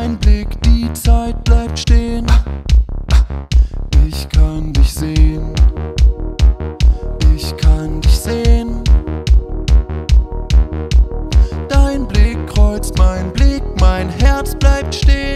ein Blick, die Zeit bleibt stehen. Ich kann dich sehen. Ich kann dich sehen. Dein Blick kreuzt mein Blick, mein Herz bleibt stehen.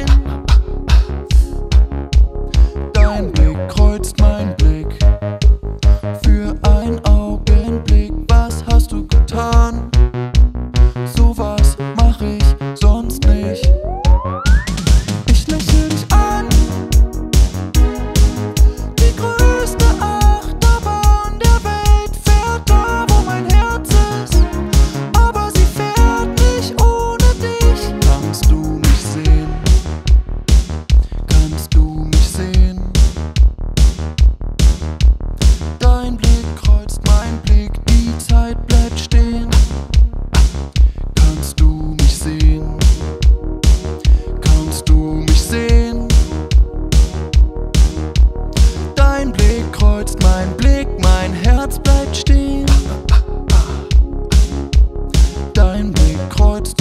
kreuz mein Blick, mein Herz bleibt stehen. Dein Blick kreuzt